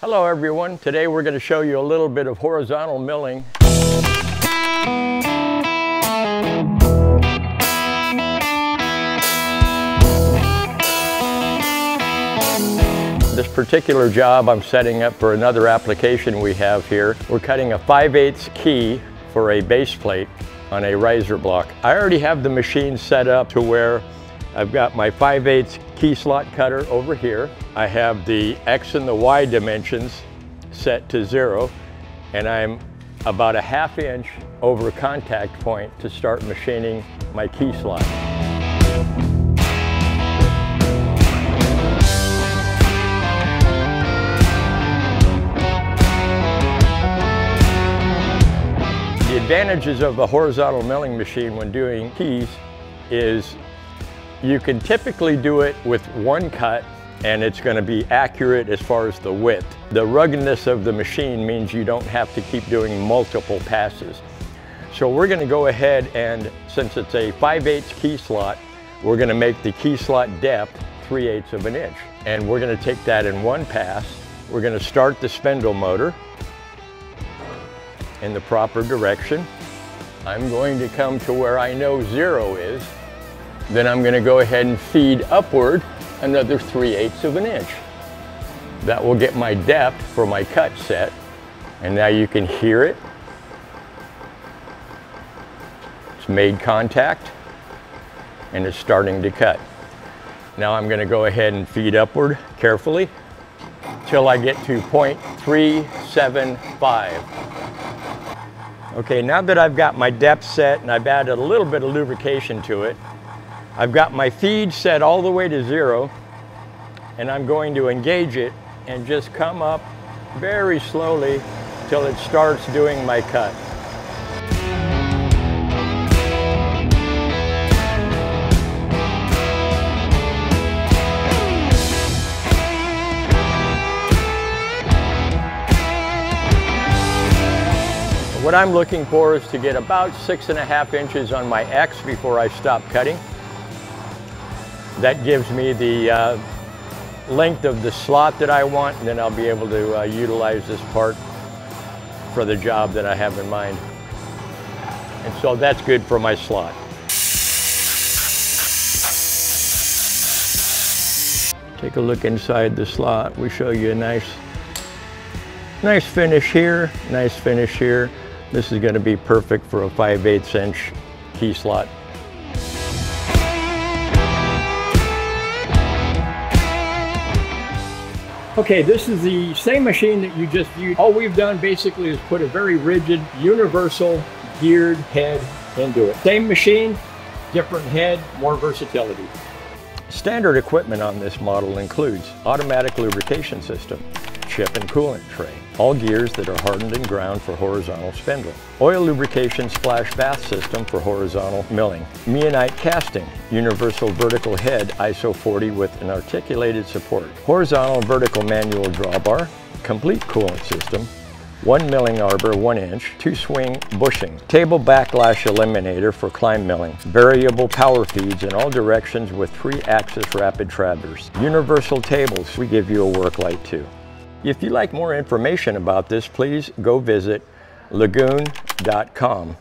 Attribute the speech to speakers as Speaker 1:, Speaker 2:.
Speaker 1: Hello everyone. Today we're going to show you a little bit of horizontal milling. This particular job I'm setting up for another application we have here. We're cutting a 5 8 key for a base plate on a riser block. I already have the machine set up to where I've got my 5 8 key slot cutter over here. I have the X and the Y dimensions set to zero and I'm about a half inch over contact point to start machining my key slot. The advantages of the horizontal milling machine when doing keys is you can typically do it with one cut and it's going to be accurate as far as the width. The ruggedness of the machine means you don't have to keep doing multiple passes. So we're going to go ahead and since it's a 5 8 key slot, we're going to make the key slot depth 3 8 of an inch. And we're going to take that in one pass. We're going to start the spindle motor in the proper direction. I'm going to come to where I know zero is. Then I'm going to go ahead and feed upward another 3 eighths of an inch. That will get my depth for my cut set. And now you can hear it. It's made contact and it's starting to cut. Now I'm going to go ahead and feed upward carefully till I get to 0.375. Okay, now that I've got my depth set and I've added a little bit of lubrication to it, I've got my feed set all the way to zero and I'm going to engage it and just come up very slowly till it starts doing my cut. What I'm looking for is to get about six and a half inches on my X before I stop cutting. That gives me the uh, length of the slot that I want, and then I'll be able to uh, utilize this part for the job that I have in mind. And so that's good for my slot. Take a look inside the slot. We show you a nice, nice finish here, nice finish here. This is going to be perfect for a 5 8 inch key slot. Okay, this is the same machine that you just viewed. All we've done basically is put a very rigid, universal geared head into it. Same machine, different head, more versatility. Standard equipment on this model includes automatic lubrication system, chip and coolant tray, all gears that are hardened and ground for horizontal spindle, oil lubrication splash bath system for horizontal milling, Meehanite casting, universal vertical head ISO 40 with an articulated support, horizontal vertical manual drawbar, complete coolant system, one milling arbor, one inch, two swing bushing, table backlash eliminator for climb milling, variable power feeds in all directions with three axis rapid traverse, universal tables, we give you a work light too. If you'd like more information about this, please go visit lagun.com.